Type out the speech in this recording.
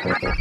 Ha ha ha.